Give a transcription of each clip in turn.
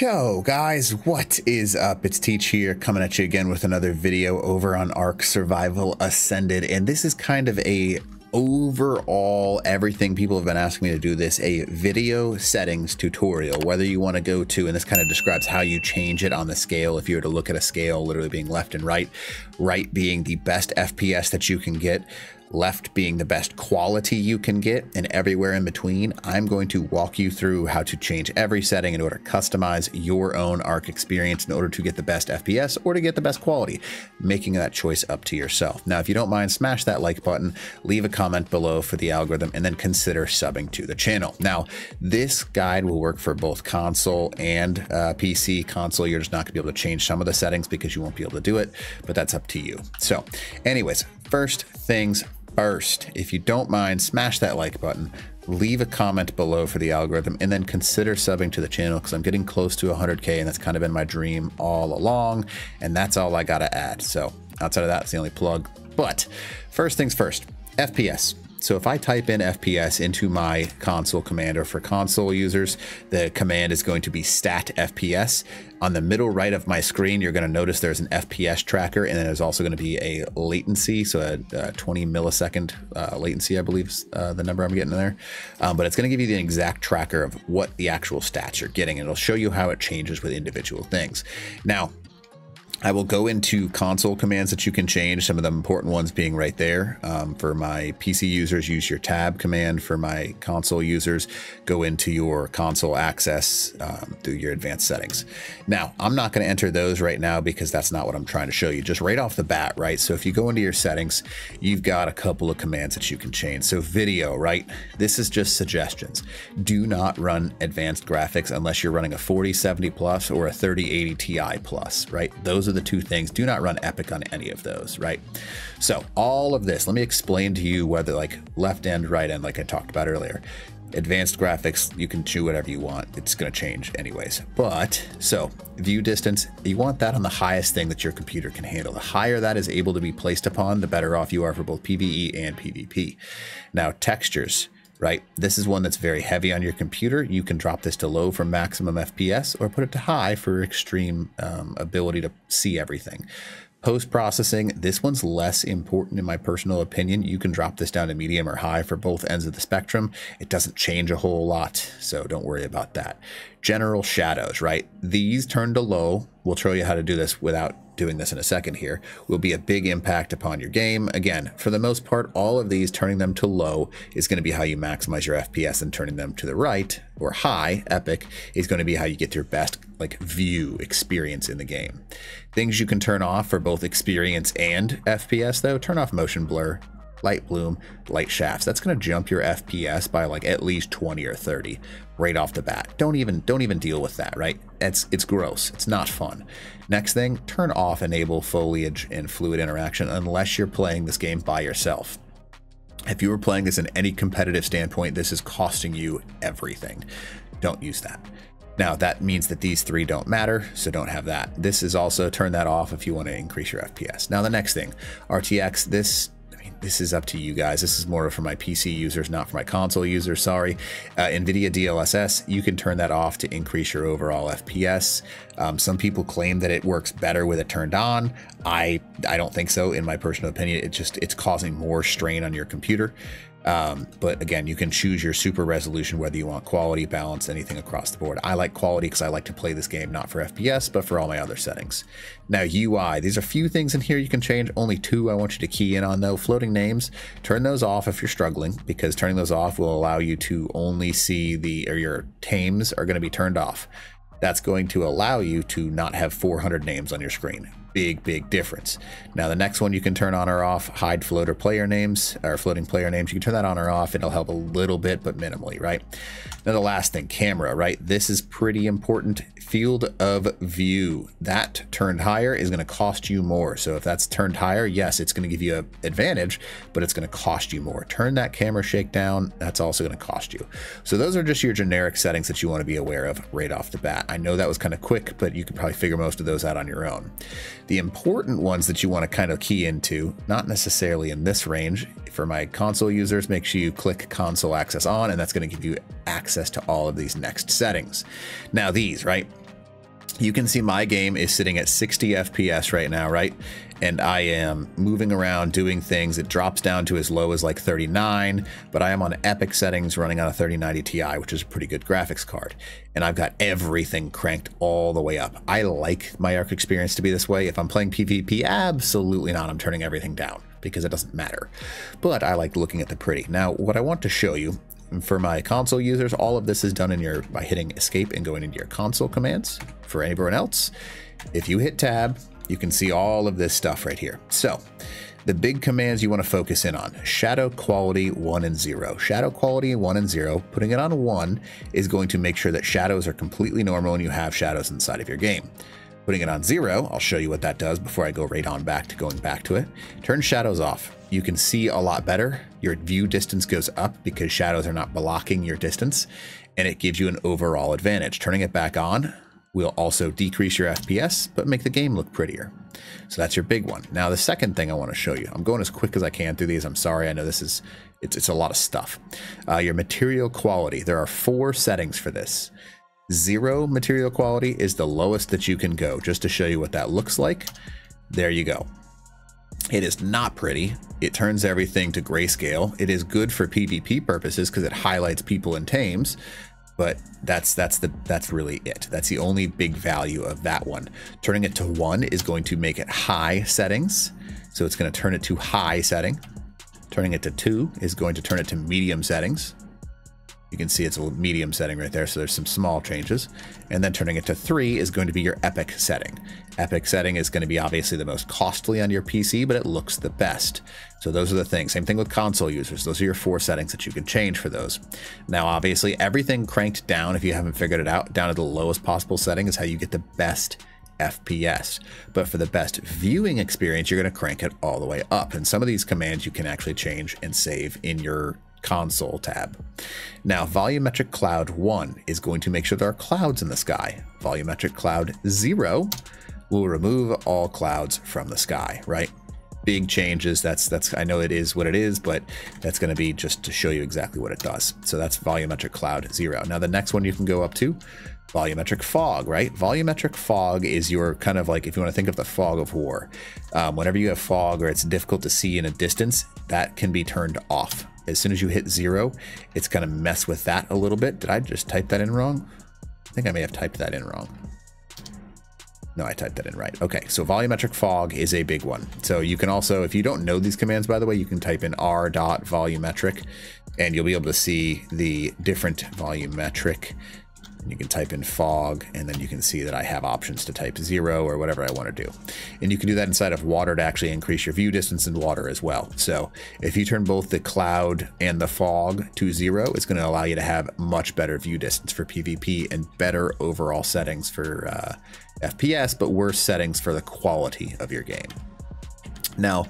Yo, guys, what is up? It's Teach here, coming at you again with another video over on Ark Survival Ascended, and this is kind of a overall everything people have been asking me to do this a video settings tutorial whether you want to go to and this kind of describes how you change it on the scale if you were to look at a scale literally being left and right right being the best fps that you can get left being the best quality you can get, and everywhere in between, I'm going to walk you through how to change every setting in order to customize your own Ark experience in order to get the best FPS or to get the best quality, making that choice up to yourself. Now, if you don't mind, smash that like button, leave a comment below for the algorithm, and then consider subbing to the channel. Now, this guide will work for both console and uh, PC. Console, you're just not to be able to change some of the settings because you won't be able to do it, but that's up to you. So, anyways, first things first, if you don't mind, smash that like button, leave a comment below for the algorithm, and then consider subbing to the channel because I'm getting close to 100K and that's kind of been my dream all along. And that's all I got to add. So outside of that, it's the only plug. But first things first, FPS. So if I type in FPS into my console commander for console users, the command is going to be stat FPS. On the middle right of my screen, you're going to notice there's an FPS tracker, and then there's also going to be a latency, so a, a 20 millisecond uh, latency, I believe is uh, the number I'm getting there. Um, but it's going to give you the exact tracker of what the actual stats you're getting, and it'll show you how it changes with individual things. Now, I will go into console commands that you can change, some of the important ones being right there. Um, for my PC users, use your tab command. For my console users, go into your console access um, through your advanced settings. Now, I'm not going to enter those right now because that's not what I'm trying to show you. Just right off the bat, right? So if you go into your settings, you've got a couple of commands that you can change. So video, right? This is just suggestions. Do not run advanced graphics unless you're running a 4070 plus or a 3080 Ti plus, right? Those are the two things. Do not run Epic on any of those, right? So all of this, let me explain to you whether like left end, right end, like I talked about earlier. Advanced graphics, you can do whatever you want. It's going to change anyways. But so view distance, you want that on the highest thing that your computer can handle. The higher that is able to be placed upon, the better off you are for both PvE and PvP. Now textures, right? This is one that's very heavy on your computer. You can drop this to low for maximum FPS or put it to high for extreme um, ability to see everything. Post processing, this one's less important in my personal opinion. You can drop this down to medium or high for both ends of the spectrum. It doesn't change a whole lot, so don't worry about that. General shadows, right? These turn to low. We'll show you how to do this without doing this in a second here, will be a big impact upon your game. Again, for the most part, all of these, turning them to low is going to be how you maximize your FPS and turning them to the right or high, epic, is going to be how you get your best like view experience in the game. Things you can turn off for both experience and FPS though, turn off motion blur, light bloom, light shafts. That's going to jump your FPS by like at least 20 or 30 right off the bat. Don't even don't even deal with that, right? It's it's gross. It's not fun. Next thing, turn off enable foliage and fluid interaction unless you're playing this game by yourself. If you were playing this in any competitive standpoint, this is costing you everything. Don't use that. Now that means that these three don't matter, so don't have that. This is also turn that off if you want to increase your FPS. Now the next thing, RTX, this this is up to you guys. This is more for my PC users, not for my console users. Sorry. Uh, NVIDIA DLSS, you can turn that off to increase your overall FPS. Um, some people claim that it works better with it turned on. I I don't think so. In my personal opinion, it just it's causing more strain on your computer. Um, but again, you can choose your super resolution, whether you want quality, balance, anything across the board. I like quality because I like to play this game not for FPS, but for all my other settings. Now, UI, there's a few things in here you can change. Only two I want you to key in on though. Floating names, turn those off if you're struggling because turning those off will allow you to only see the, or your tames are going to be turned off. That's going to allow you to not have 400 names on your screen big, big difference. Now, the next one you can turn on or off, hide floater player names or floating player names. You can turn that on or off. It'll help a little bit, but minimally, right? Now, the last thing, camera, right? This is pretty important. Field of view. That turned higher is going to cost you more. So if that's turned higher, yes, it's going to give you an advantage, but it's going to cost you more. Turn that camera shake down. That's also going to cost you. So those are just your generic settings that you want to be aware of right off the bat. I know that was kind of quick, but you could probably figure most of those out on your own. The important ones that you want to kind of key into, not necessarily in this range, for my console users, make sure you click console access on, and that's going to give you access to all of these next settings. Now, these, right? You can see my game is sitting at 60 FPS right now, right? And I am moving around doing things. It drops down to as low as like 39, but I am on epic settings running on a 3090 Ti, which is a pretty good graphics card. And I've got everything cranked all the way up. I like my Ark experience to be this way. If I'm playing PvP, absolutely not. I'm turning everything down because it doesn't matter. But I like looking at the pretty. Now, what I want to show you for my console users, all of this is done in your by hitting escape and going into your console commands. For anyone else, if you hit tab, you can see all of this stuff right here. So the big commands you want to focus in on shadow quality 1 and 0 shadow quality 1 and 0 putting it on 1 is going to make sure that shadows are completely normal and you have shadows inside of your game putting it on 0 i'll show you what that does before i go right on back to going back to it turn shadows off you can see a lot better. Your view distance goes up because shadows are not blocking your distance, and it gives you an overall advantage. Turning it back on will also decrease your FPS, but make the game look prettier. So that's your big one. Now, the second thing I want to show you, I'm going as quick as I can through these. I'm sorry, I know this is, it's, it's a lot of stuff. Uh, your material quality, there are four settings for this. Zero material quality is the lowest that you can go, just to show you what that looks like. There you go. It is not pretty. It turns everything to grayscale. It is good for PvP purposes because it highlights people in tames, but that's that's the that's really it. That's the only big value of that one. Turning it to one is going to make it high settings. So it's going to turn it to high setting. Turning it to two is going to turn it to medium settings. You can see it's a medium setting right there, so there's some small changes. And then turning it to 3 is going to be your epic setting. Epic setting is going to be obviously the most costly on your PC, but it looks the best. So those are the things. Same thing with console users. Those are your four settings that you can change for those. Now, obviously, everything cranked down, if you haven't figured it out, down to the lowest possible setting is how you get the best FPS. But for the best viewing experience, you're going to crank it all the way up. And some of these commands you can actually change and save in your console tab. Now, volumetric cloud 1 is going to make sure there are clouds in the sky. Volumetric cloud 0 will remove all clouds from the sky, right? Big changes. That's that's I know it is what it is, but that's going to be just to show you exactly what it does. So that's volumetric cloud 0. Now the next one you can go up to volumetric fog, right? Volumetric fog is your kind of like, if you want to think of the fog of war, um, whenever you have fog or it's difficult to see in a distance, that can be turned off as soon as you hit zero, it's going to mess with that a little bit. Did I just type that in wrong? I think I may have typed that in wrong. No, I typed that in right. Okay, so volumetric fog is a big one. So you can also, if you don't know these commands, by the way, you can type in r dot volumetric and you'll be able to see the different volumetric you can type in fog, and then you can see that I have options to type zero or whatever I want to do. And you can do that inside of water to actually increase your view distance in water as well. So if you turn both the cloud and the fog to zero, it's going to allow you to have much better view distance for PvP and better overall settings for uh, FPS, but worse settings for the quality of your game. Now,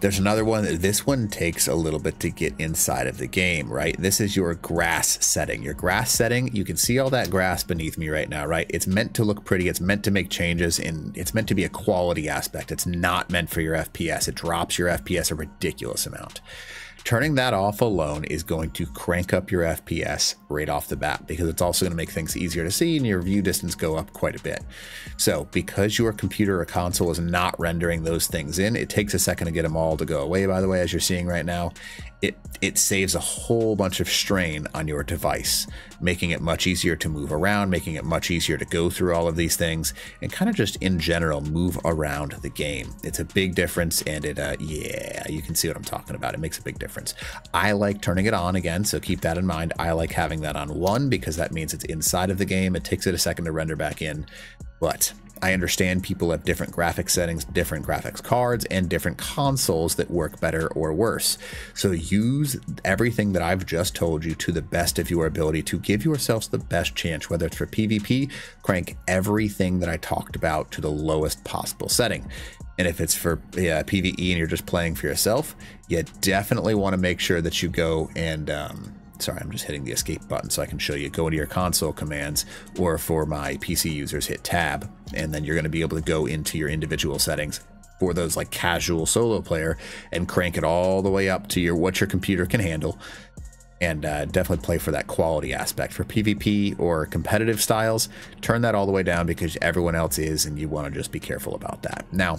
there's another one. That this one takes a little bit to get inside of the game, right? This is your grass setting. Your grass setting, you can see all that grass beneath me right now, right? It's meant to look pretty. It's meant to make changes and it's meant to be a quality aspect. It's not meant for your FPS. It drops your FPS a ridiculous amount. Turning that off alone is going to crank up your FPS right off the bat because it's also going to make things easier to see and your view distance go up quite a bit. So because your computer or console is not rendering those things in, it takes a second to get them all to go away, by the way, as you're seeing right now. It, it saves a whole bunch of strain on your device, making it much easier to move around, making it much easier to go through all of these things, and kind of just in general move around the game. It's a big difference, and it, uh, yeah, you can see what I'm talking about. It makes a big difference. I like turning it on again, so keep that in mind. I like having that on one because that means it's inside of the game. It takes it a second to render back in, but I understand people have different graphics settings, different graphics cards, and different consoles that work better or worse. So use everything that I've just told you to the best of your ability to give yourselves the best chance, whether it's for PvP, crank everything that I talked about to the lowest possible setting. And if it's for yeah, PvE and you're just playing for yourself, you definitely want to make sure that you go and um, sorry, I'm just hitting the escape button so I can show you. Go into your console commands, or for my PC users, hit tab, and then you're going to be able to go into your individual settings for those like casual solo player and crank it all the way up to your what your computer can handle. and uh, definitely play for that quality aspect. For PvP or competitive styles, turn that all the way down because everyone else is, and you want to just be careful about that. Now,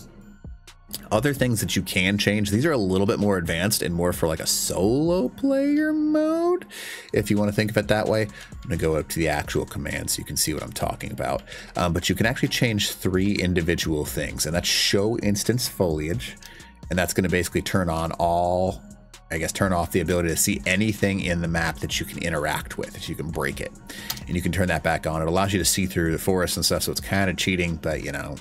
other things that you can change, these are a little bit more advanced and more for like a solo player mode, if you want to think of it that way. I'm going to go up to the actual command so you can see what I'm talking about. Um, but you can actually change three individual things, and that's show instance foliage, and that's going to basically turn on all I guess, turn off the ability to see anything in the map that you can interact with, if you can break it. And you can turn that back on. It allows you to see through the forest and stuff, so it's kind of cheating, but you know,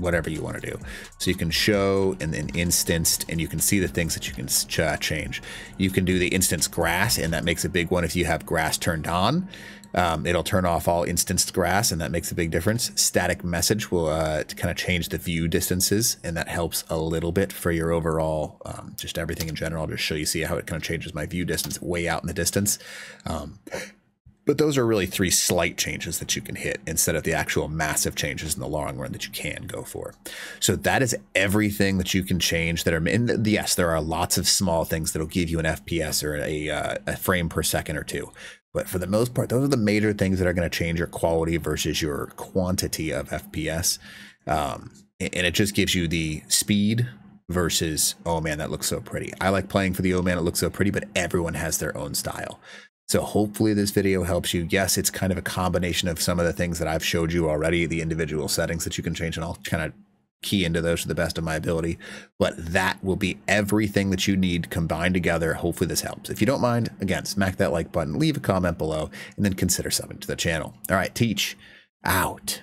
whatever you want to do. So you can show and then instanced, and you can see the things that you can ch change. You can do the instance grass, and that makes a big one if you have grass turned on. Um, it'll turn off all instanced grass, and that makes a big difference. Static meshes will uh, kind of change the view distances, and that helps a little bit for your overall, um, just everything in general. I'll just show you, see how it kind of changes my view distance way out in the distance. Um, but those are really three slight changes that you can hit instead of the actual massive changes in the long run that you can go for. So that is everything that you can change that are in the yes, there are lots of small things that'll give you an FPS or a, uh, a frame per second or two. But for the most part, those are the major things that are going to change your quality versus your quantity of FPS. Um, and it just gives you the speed versus, oh man, that looks so pretty. I like playing for the oh man, it looks so pretty, but everyone has their own style. So hopefully this video helps you. Yes, it's kind of a combination of some of the things that I've showed you already, the individual settings that you can change, and I'll kind of key into those to the best of my ability. But that will be everything that you need combined together. Hopefully this helps. If you don't mind, again, smack that like button, leave a comment below, and then consider subbing to the channel. All right, teach out.